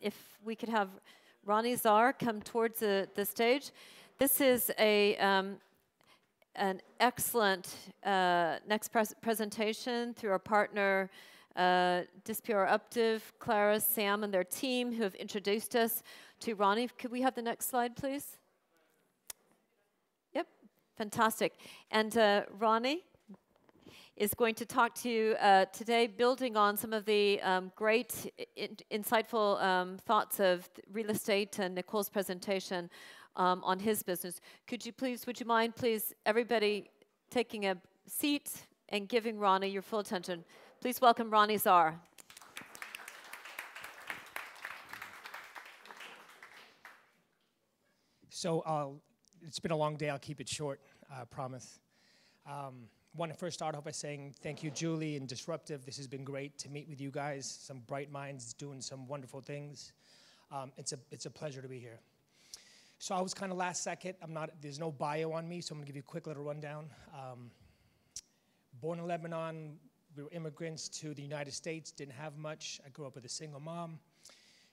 if we could have Rani Zahr come towards the, the stage. This is a, um, an excellent uh, next pres presentation through our partner, uh, Disruptive, Clara, Sam, and their team who have introduced us to Rani. Could we have the next slide, please? Yep, fantastic. And uh, Rani is going to talk to you uh, today, building on some of the um, great, in insightful um, thoughts of real estate and Nicole's presentation um, on his business. Could you please, would you mind, please, everybody taking a seat and giving Rani your full attention? Please welcome Rani Zahr. So it's been a long day. I'll keep it short, I uh, promise. Um, want to first start off by saying thank you, Julie and Disruptive. This has been great to meet with you guys. Some bright minds doing some wonderful things. Um, it's a it's a pleasure to be here. So I was kind of last second. I'm not. There's no bio on me, so I'm gonna give you a quick little rundown. Um, born in Lebanon, we were immigrants to the United States. Didn't have much. I grew up with a single mom.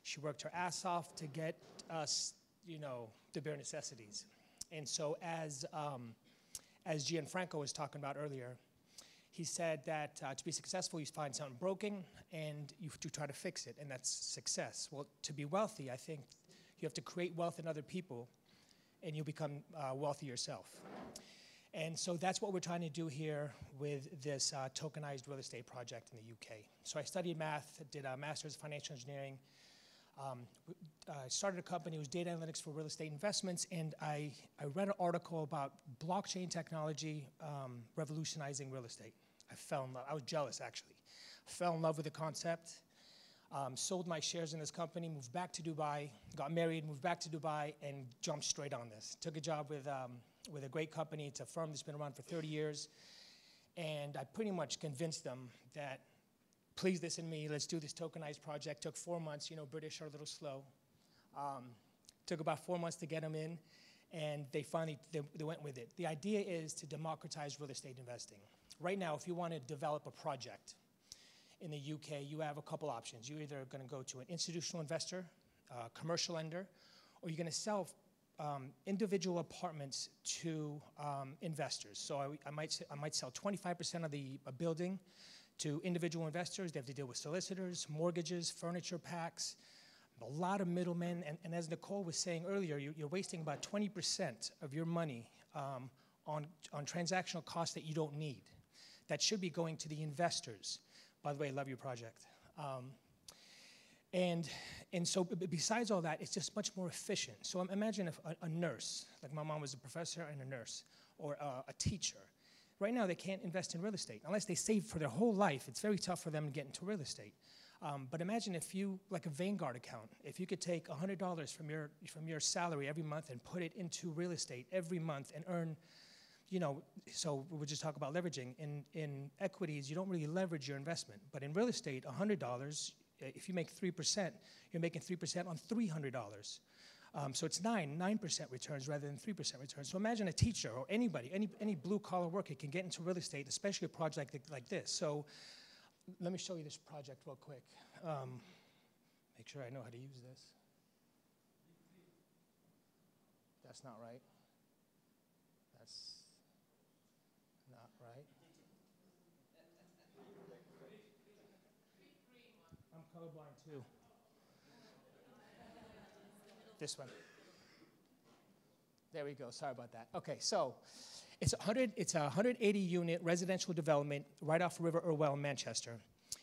She worked her ass off to get us, you know, the bare necessities. And so as um, as Gianfranco was talking about earlier, he said that uh, to be successful, you find something broken and you, try to fix it, and that's success. Well, to be wealthy, I think you have to create wealth in other people, and you become uh, wealthy yourself. And so that's what we're trying to do here with this uh, tokenized real estate project in the UK. So I studied math, did a master's of financial engineering, um, I started a company, it was data analytics for real estate investments, and I, I read an article about blockchain technology um, revolutionizing real estate. I fell in love, I was jealous actually. Fell in love with the concept, um, sold my shares in this company, moved back to Dubai, got married, moved back to Dubai, and jumped straight on this. Took a job with, um, with a great company, it's a firm that's been around for 30 years, and I pretty much convinced them that please this listen me, let's do this tokenized project. Took four months, you know, British are a little slow. Um, took about four months to get them in, and they finally they, they went with it. The idea is to democratize real estate investing. Right now, if you want to develop a project in the UK, you have a couple options. You're either going to go to an institutional investor, a commercial lender, or you're going to sell um, individual apartments to um, investors. So I, I, might, I might sell 25% of the building to individual investors. They have to deal with solicitors, mortgages, furniture packs, a lot of middlemen. And, and as Nicole was saying earlier, you, are wasting about 20% of your money um, on, on transactional costs that you don't need. That should be going to the investors. By the way, I love your project. Um, and, and so, besides all that, it's just much more efficient. So, imagine if a, a nurse, like my mom was a professor and a nurse, or a, a teacher, Right now, they can't invest in real estate. Unless they save for their whole life, it's very tough for them to get into real estate. Um, but imagine if you, like a Vanguard account, if you could take $100 from your, from your salary every month and put it into real estate every month and earn, you know, so we just talk about leveraging. In, in equities, you don't really leverage your investment. But in real estate, $100, if you make 3%, you're making 3% on $300. Um, so it's nine, 9% returns rather than 3% returns. So imagine a teacher or anybody, any, any blue collar worker can get into real estate, especially a project like, like this. So let me show you this project real quick. Um, make sure I know how to use this. That's not right. That's not right. I'm colorblind too. This one. There we go. Sorry about that. Okay, so it's a 100. It's a 180 unit residential development right off River Irwell, Manchester.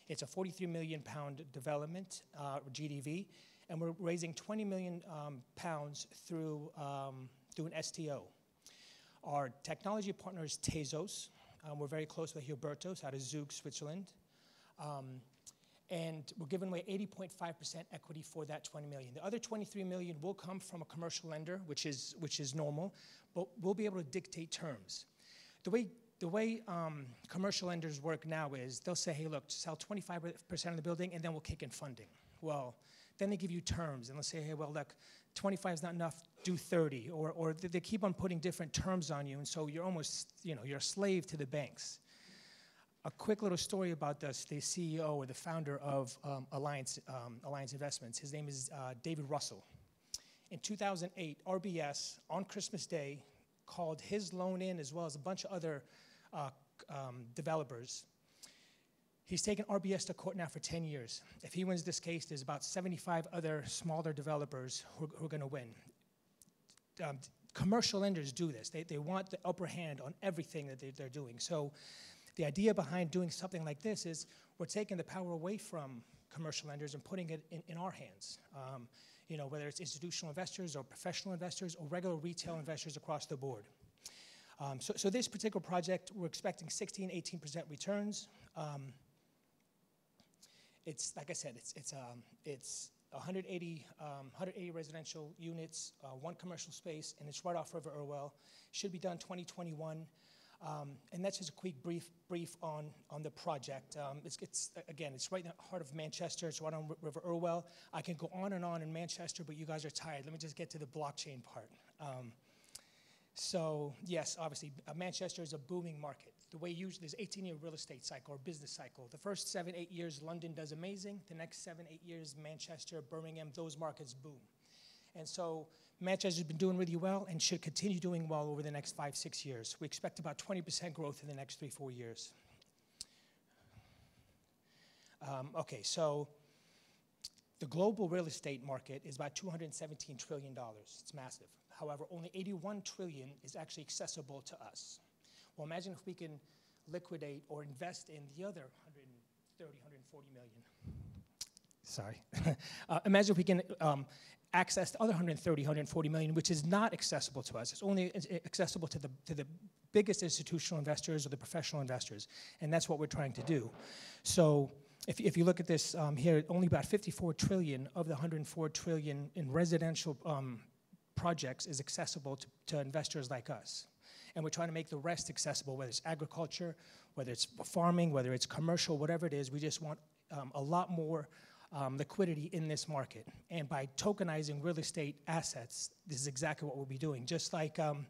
It's a 43 million pound development, uh, GDV, and we're raising 20 million um, pounds through um, through an STO. Our technology partner is Tezos. Um, we're very close with Hubertus out of Zug, Switzerland. Um, and we're giving away 80.5% equity for that 20 million. The other 23 million will come from a commercial lender, which is, which is normal, but we'll be able to dictate terms. The way, the way um, commercial lenders work now is they'll say, hey, look, sell 25% of the building and then we'll kick in funding. Well, then they give you terms and they'll say, hey, well, look, 25 is not enough, do 30. Or, or they keep on putting different terms on you, and so you're almost, you know, you're a slave to the banks. A quick little story about the, the CEO or the founder of um, Alliance, um, Alliance Investments. His name is uh, David Russell. In 2008, RBS, on Christmas Day, called his loan in as well as a bunch of other uh, um, developers. He's taken RBS to court now for 10 years. If he wins this case, there's about 75 other smaller developers who, who are going to win. Um, commercial lenders do this. They, they want the upper hand on everything that they, they're doing. So the idea behind doing something like this is we're taking the power away from commercial lenders and putting it in, in our hands. Um, you know, whether it's institutional investors or professional investors or regular retail investors across the board. Um, so, so, this particular project, we're expecting 16, 18% returns. Um, it's, like I said, it's, it's, um, it's 180, 180 um, residential units, uh, one commercial space, and it's right off River Irwell. Should be done 2021. Um, and that's just a quick brief brief on, on the project. Um, it's, it's, again, it's right in the heart of Manchester. It's right on R River Irwell. I can go on and on in Manchester, but you guys are tired. Let me just get to the blockchain part. Um, so yes, obviously, uh, Manchester is a booming market. The way usually there's 18-year real estate cycle or business cycle. The first seven, eight years, London does amazing. The next seven, eight years, Manchester, Birmingham, those markets boom. And so Manchester's been doing really well and should continue doing well over the next five, six years. We expect about 20% growth in the next three, four years. Um, okay, so the global real estate market is about $217 trillion. It's massive. However, only 81 trillion is actually accessible to us. Well, imagine if we can liquidate or invest in the other 130, 140 million. Sorry. uh, imagine if we can um, access the other 130, 140 million, which is not accessible to us. It's only accessible to the, to the biggest institutional investors or the professional investors, and that's what we're trying to do. So if, if you look at this um, here, only about 54 trillion of the 104 trillion in residential um, projects is accessible to, to investors like us. And we're trying to make the rest accessible, whether it's agriculture, whether it's farming, whether it's commercial, whatever it is. We just want um, a lot more um, liquidity in this market. And by tokenizing real estate assets, this is exactly what we'll be doing. Just like um,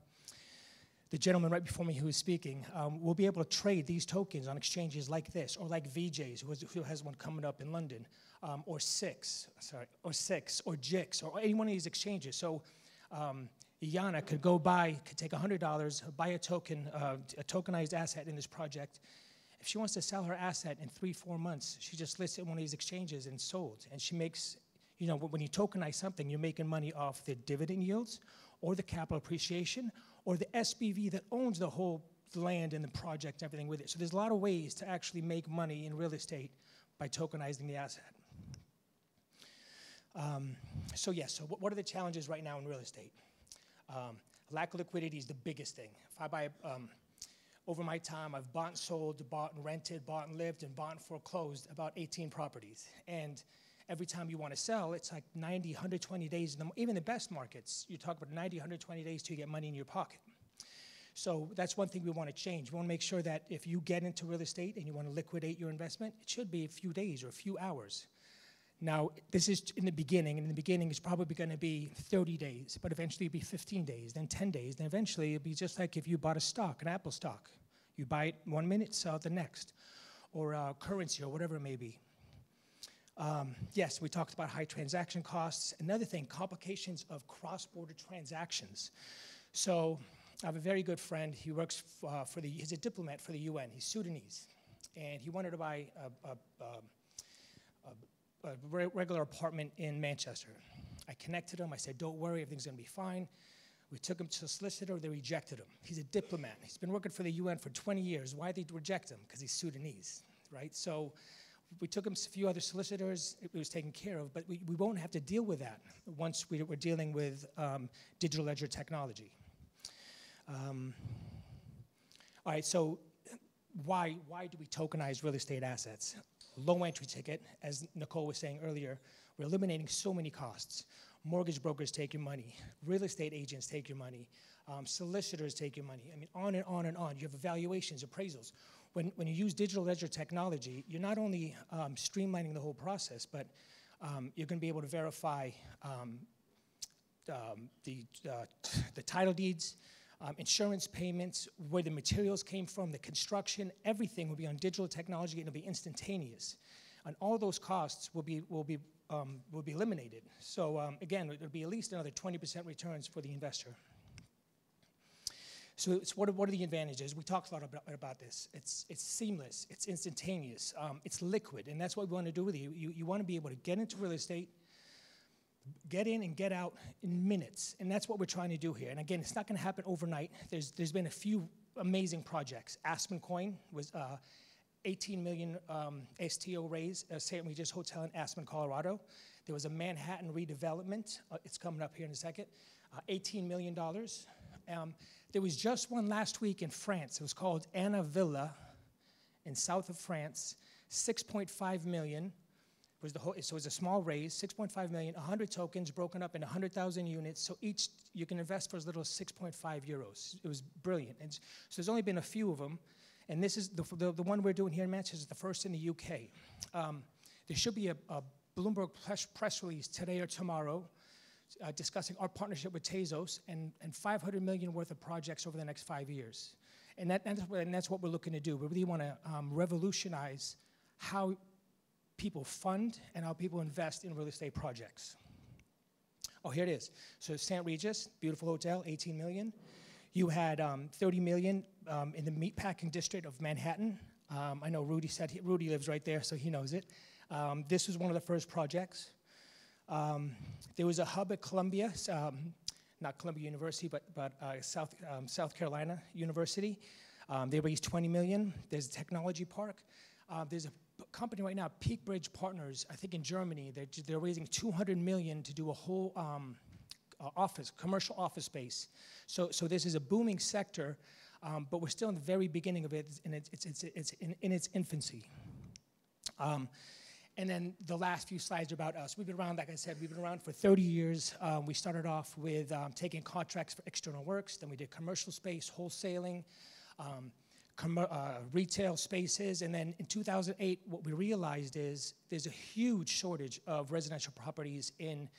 the gentleman right before me who was speaking, um, we'll be able to trade these tokens on exchanges like this, or like VJs, who, who has one coming up in London, um, or Six, sorry, or Six, or JIX, or any one of these exchanges. So um, Yana could go buy, could take $100, buy a token, uh, a tokenized asset in this project, if she wants to sell her asset in three, four months, she just lists it in one of these exchanges and sold. And she makes, you know, when you tokenize something, you're making money off the dividend yields or the capital appreciation or the SPV that owns the whole land and the project and everything with it. So there's a lot of ways to actually make money in real estate by tokenizing the asset. Um, so yes, so what are the challenges right now in real estate? Um, lack of liquidity is the biggest thing. If I buy um, over my time, I've bought and sold, bought and rented, bought and lived, and bought and foreclosed about 18 properties. And every time you want to sell, it's like 90, 120 days. The, even the best markets, you talk about 90, 120 days to get money in your pocket. So that's one thing we want to change. We want to make sure that if you get into real estate and you want to liquidate your investment, it should be a few days or a few hours. Now, this is in the beginning, and in the beginning it's probably going to be 30 days, but eventually it'll be 15 days, then 10 days, then eventually it'll be just like if you bought a stock, an Apple stock. You buy it one minute, sell it the next, or uh, currency, or whatever it may be. Um, yes, we talked about high transaction costs. Another thing, complications of cross-border transactions. So I have a very good friend. He works uh, for the, he's a diplomat for the UN. He's Sudanese. And he wanted to buy a, a, a, a regular apartment in Manchester. I connected him. I said, don't worry, everything's going to be fine. We took him to a solicitor, they rejected him. He's a diplomat. He's been working for the UN for 20 years. Why did they reject him? Because he's Sudanese, right? So we took him to a few other solicitors, it was taken care of, but we, we won't have to deal with that once we, are dealing with um, digital ledger technology. Um, all right, so why, why do we tokenize real estate assets? Low entry ticket, as Nicole was saying earlier, we're eliminating so many costs. Mortgage brokers take your money, real estate agents take your money, um, solicitors take your money. I mean, on and on and on. You have evaluations, appraisals. When, when you use digital ledger technology, you're not only um, streamlining the whole process, but um, you're going to be able to verify um, um, the, uh, the title deeds, um, insurance payments, where the materials came from, the construction, everything will be on digital technology and it'll be instantaneous. And all those costs will be, will be, um, will be eliminated. So um, again, it'll be at least another 20% returns for the investor. So it's what, are, what are the advantages? We talked a lot about, about this. It's, it's seamless, it's instantaneous, um, it's liquid, and that's what we want to do with you. You, you want to be able to get into real estate, get in and get out in minutes, and that's what we're trying to do here. And again, it's not going to happen overnight. There's, there's been a few amazing projects. Aspen Coin was uh, 18 million um, STO raise, uh, St. Regis Hotel in Aspen, Colorado. There was a Manhattan redevelopment. Uh, it's coming up here in a second. Uh, $18 million. Um, there was just one last week in France. It was called Anna Villa in south of France. 6.5 million was the whole, so it was a small raise, 6.5 million, 100 tokens broken up in 100,000 units. So each you can invest for as little as 6.5 euros. It was brilliant. And so there's only been a few of them. And this is the, the, the one we're doing here in Manchester is the first in the UK. Um, there should be a, a Bloomberg press, press release today or tomorrow uh, discussing our partnership with Tezos and, and 500 million worth of projects over the next five years. And, that, and, that's, what, and that's what we're looking to do. We really want to um, revolutionize how people fund and how people invest in real estate projects. Oh, here it is. So St. Regis, beautiful hotel, 18 million. You had um, 30 million um, in the meatpacking district of Manhattan. Um, I know Rudy said he, Rudy lives right there, so he knows it. Um, this was one of the first projects. Um, there was a hub at Columbia, um, not Columbia University, but, but uh, South, South Carolina University. They raised 20 million. There's a technology park. Uh, there's a company right now, Peak Bridge Partners, I think in Germany. They're, they're raising 200 million to do a whole um, uh, office, commercial office space. So, so this is a booming sector, um, but we're still in the very beginning of it, and it's, it's, it's, it's in, in its infancy. Um, and then the last few slides are about us. We've been around, like I said, we've been around for 30 years. Um, we started off with um, taking contracts for external works, then we did commercial space, wholesaling, um, uh, retail spaces, and then in 2008, what we realized is there's a huge shortage of residential properties in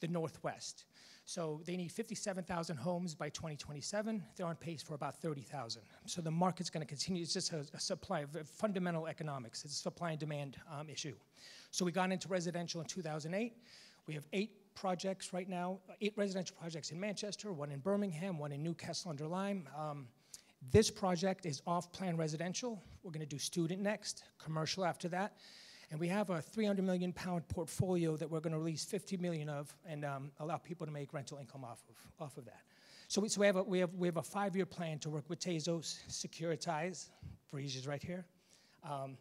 the Northwest. So they need 57,000 homes by 2027. They're on pace for about 30,000. So the market's going to continue. It's just a, a supply of fundamental economics. It's a supply and demand um, issue. So we got into residential in 2008. We have eight projects right now, eight residential projects in Manchester, one in Birmingham, one in Newcastle under Lyme. Um, this project is off-plan residential. We're going to do student next, commercial after that. And we have a 300 million pound portfolio that we're going to release 50 million of and um, allow people to make rental income off of, off of that. So we, so we have a, we have, we have a five-year plan to work with Tezos, Securitize, is right here, um,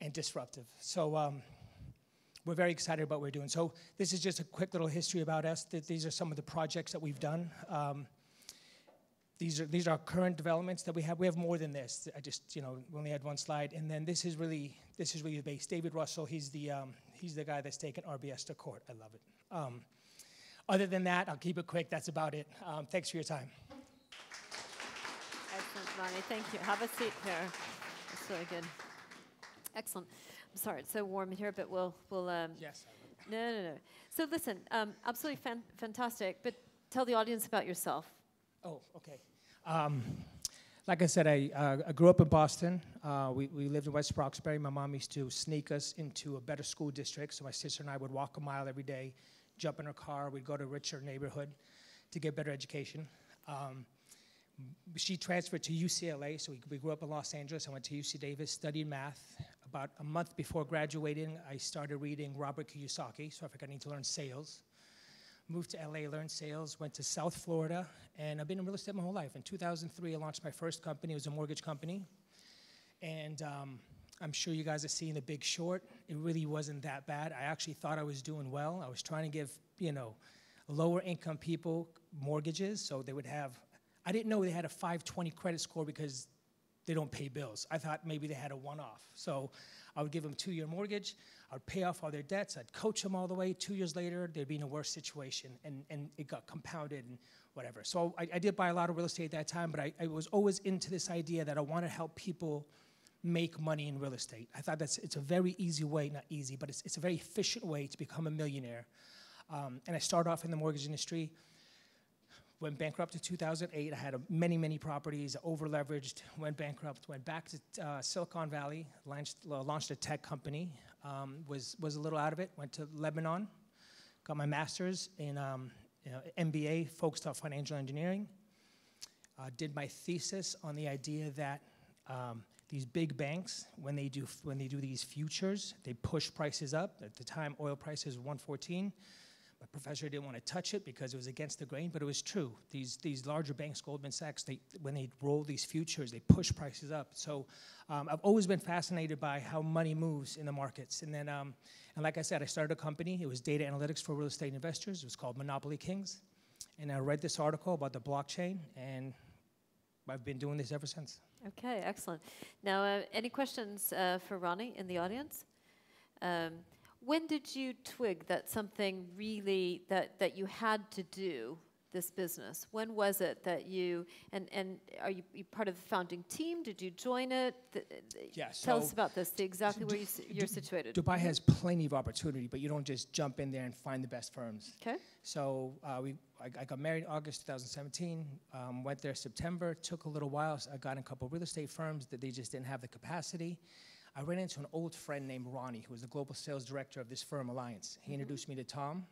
and Disruptive. So um, we're very excited about what we're doing. So this is just a quick little history about us. That these are some of the projects that we've done. These are these are current developments that we have. We have more than this. I just you know we only had one slide, and then this is really this is really the base. David Russell, he's the um, he's the guy that's taken RBS to court. I love it. Um, other than that, I'll keep it quick. That's about it. Um, thanks for your time. Excellent, Rani. Thank you. Have a seat here. That's really good. Excellent. I'm sorry it's so warm here, but we'll we'll. Um, yes. No, no, no. So listen, um, absolutely fan- fantastic. But tell the audience about yourself. Oh, okay. Um, like I said, I, uh, I grew up in Boston. Uh, we, we lived in West Roxbury. My mom used to sneak us into a better school district, so my sister and I would walk a mile every day, jump in her car, we'd go to a richer neighborhood to get better education. Um, she transferred to UCLA, so we, we grew up in Los Angeles. I went to UC Davis, studied math. About a month before graduating, I started reading Robert Kiyosaki, so I figured I need to learn sales moved to LA, learned sales, went to South Florida, and I've been in real estate my whole life. In 2003, I launched my first company. It was a mortgage company. And um, I'm sure you guys have seen The Big Short. It really wasn't that bad. I actually thought I was doing well. I was trying to give, you know, lower income people mortgages so they would have, I didn't know they had a 520 credit score because they don't pay bills. I thought maybe they had a one off. So I would give them two year mortgage. I would pay off all their debts. I'd coach them all the way. Two years later, they'd be in a worse situation, and, and it got compounded and whatever. So I, I did buy a lot of real estate at that time, but I, I was always into this idea that I want to help people make money in real estate. I thought that's it's a very easy way, not easy, but it's, it's a very efficient way to become a millionaire. Um, and I started off in the mortgage industry. Went bankrupt in 2008. I had a, many, many properties, over leveraged, went bankrupt, went back to uh, Silicon Valley, launched, uh, launched a tech company, um, was, was a little out of it, went to Lebanon, got my master's in um, you know, MBA, focused on financial engineering. Uh, did my thesis on the idea that um, these big banks, when they do when they do these futures, they push prices up. At the time, oil prices were 114. My professor didn't want to touch it because it was against the grain, but it was true. These these larger banks, Goldman Sachs, they when they roll these futures, they push prices up. So um, I've always been fascinated by how money moves in the markets. And then, um, and like I said, I started a company. It was data analytics for real estate investors. It was called Monopoly Kings. And I read this article about the blockchain, and I've been doing this ever since. Okay, excellent. Now, uh, any questions uh, for Rani in the audience? Um, when did you twig that something really that that you had to do this business? When was it that you and and are you, you part of the founding team? Did you join it? Th- Yes. Tell so us about this. The exactly where you, you're Du- situated. Dubai has plenty of opportunity, but you don't just jump in there and find the best firms. Okay. So uh, we, I, I got married August 2017, um, went there September, took a little while. So I got in a couple of real estate firms that they just didn't have the capacity. I ran into an old friend named Ronnie, who was the global sales director of this firm, Alliance. He introduced me to Tom.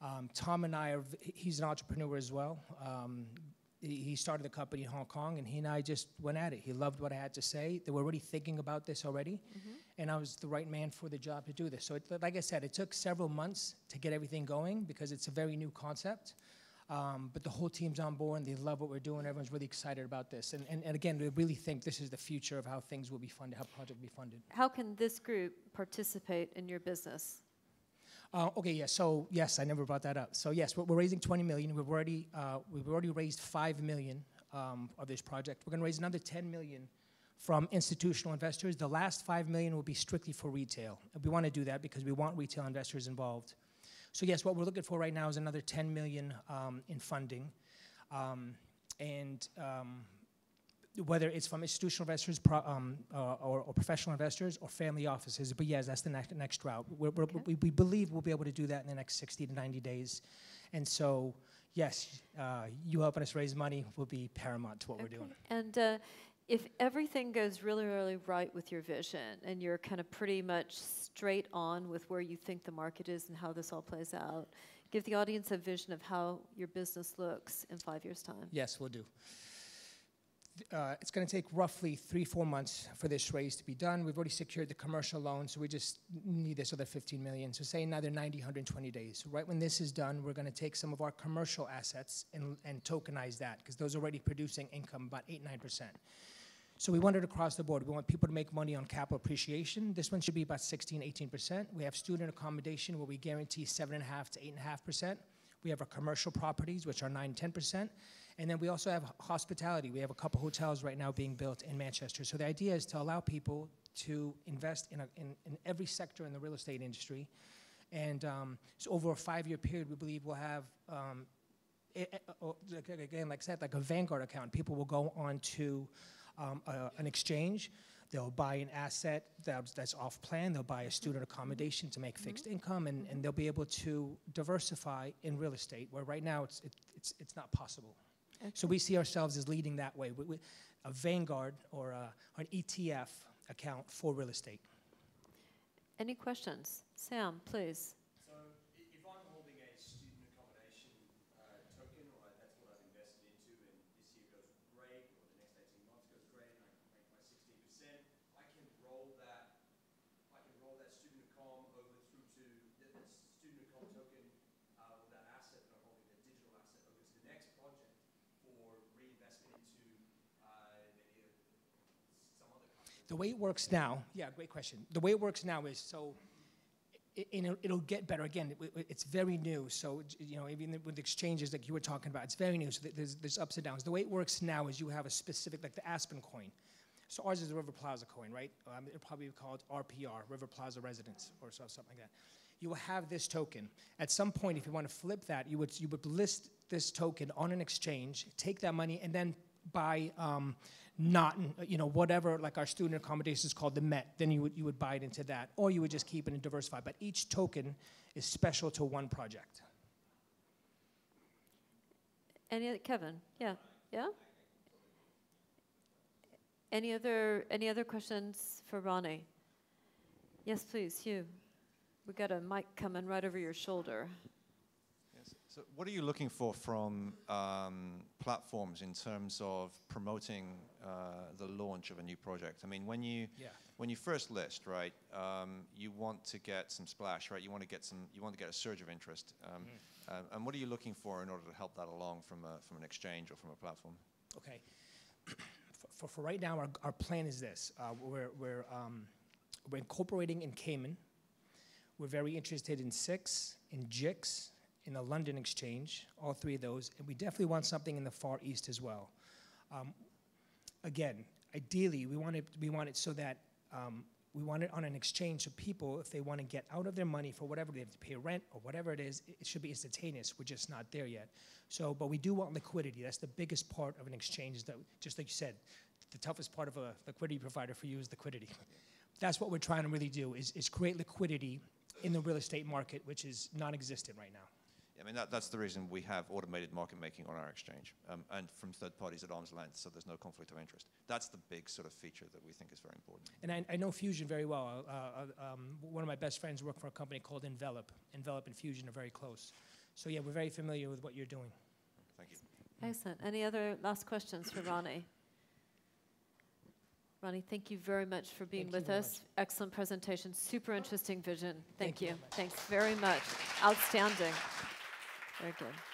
Um, Tom and I are, he's an entrepreneur as well. Um, he started the company in Hong Kong, and he and I just went at it. He loved what I had to say. They were already thinking about this already, and I was the right man for the job to do this. So, it, like I said, it took several months to get everything going because it's a very new concept. Um, but the whole team's on board, they love what we're doing. Everyone's really excited about this. And, and, and again, we really think this is the future of how things will be funded, how project will be funded. How can this group participate in your business? Uh, okay, yes. So yes, I never brought that up. So yes, we're, we're raising 20 million. We've already uh, we've already raised five million um, of this project. We're going to raise another 10 million from institutional investors. The last five million will be strictly for retail. We want to do that because we want retail investors involved. So yes, what we're looking for right now is another 10 million um, in funding, um, and um, whether it's from institutional investors pro, um, uh, or, or professional investors or family offices. But yes, that's the next, next route. We're, we're, Okay. we, we believe we'll be able to do that in the next 60 to 90 days. And so, yes, uh, you helping us raise money will be paramount to what we're doing. And uh, if everything goes really, really right with your vision and you're kind of pretty much straight on with where you think the market is and how this all plays out, give the audience a vision of how your business looks in five years' time. Yes, we'll do. Uh, it's going to take roughly three, four months for this raise to be done. We've already secured the commercial loan, so we just need this other 15 million. So say another 90, 120 days. Right when this is done, we're going to take some of our commercial assets and, and tokenize that because those are already producing income about 8, 9%. So we want it across the board. We want people to make money on capital appreciation. This one should be about 16, 18%. We have student accommodation where we guarantee 7.5 to 8.5%. We have our commercial properties, which are 9, 10%. And then we also have hospitality. We have a couple hotels right now being built in Manchester. So the idea is to allow people to invest in, a, in, in every sector in the real estate industry. And um, so over a five-year period, we believe we'll have, um, oh, like- like- again, like I said, like a Vanguard account. People will go on to um, a, an exchange. They'll buy an asset that's, that's off plan. They'll buy a student accommodation to make fixed income, and, and they'll be able to diversify in real estate, where right now it's, it, it's, it's not possible. So we see ourselves as leading that way, with, with a Vanguard or a, an ETF account for real estate. Any questions? Sam, please. So i- if I'm holding a student accommodation uh, token, or I- that's what I've invested into, and this year goes great, or the next 18 months goes great, and I can make my 16%, I can roll that, I can roll that student account over through to, that that student account token, uh, or that asset that I'm holding, that digital asset, over to the next project for reinvestment into uh, maybe a- some other company. The way it works now, yeah, great question. The way it works now is so, i- it'll, get better. Again, it- it- it's very new. So, you know, even with exchanges like you were talking about, it's very new. So there's, there's ups and downs. The way it works now is you have a specific, like the Aspen coin. So ours is the River Plaza coin, right? Um, it'll probably be called RPR, River Plaza Residence, or so, something like that. You will have this token. At some point, if you want to flip that, you would you would list this token on an exchange, take that money, and then buy um, not you know whatever like our student accommodation is called the Met. Then you would you would buy it into that, or you would just keep it and diversify. But each token is special to one project. Any, oth- Kevin? Yeah, yeah? Any other, any other questions for Rani? Yes, please, Hugh. We got a mic coming right over your shoulder. So what are you looking for from um, platforms in terms of promoting uh, the launch of a new project? I mean, when you Yeah. when you first list, right, um, you want to get some splash, right? You want to get some, you want to get a surge of interest. Um, uh, and what are you looking for in order to help that along from a, from an exchange or from a platform? Okay. for, for, for right now, our, our plan is this. Uh, we're, we're, um, we're incorporating in Cayman. We're very interested in SIX, in JIX, in the London Exchange, all three of those. And we definitely want something in the Far East as well. Um, again, ideally, we want it, we want it so that um, we want it on an exchange so people, if they want to get out of their money for whatever they have to pay rent or whatever it is, it should be instantaneous. We're just not there yet. So, but we do want liquidity. That's the biggest part of an exchange. Is that just like you said, the toughest part of a liquidity provider for you is liquidity. That's what we're trying to really do is, is create liquidity in the real estate market, which is non-existent right now. I mean, that, that's the reason we have automated market making on our exchange um, and from third parties at arm's length, so there's no conflict of interest. That's the big sort of feature that we think is very important. And I, I know Fusion very well. Uh, uh, um, one of my best friends worked for a company called Envelop. Envelop and Fusion are very close. So yeah, we're very familiar with what you're doing. Thank you. Excellent. Any other last questions for Rani? Rani, thank you very much for being Thank with very us. Excellent presentation, super interesting vision. Thank, Thank you you. very. Thanks very much. Outstanding. Very good.